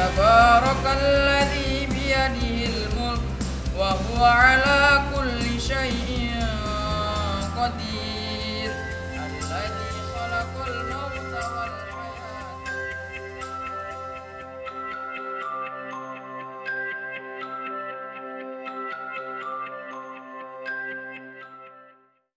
تبارك الذي بيده الملك وهو على كل شيء قدير.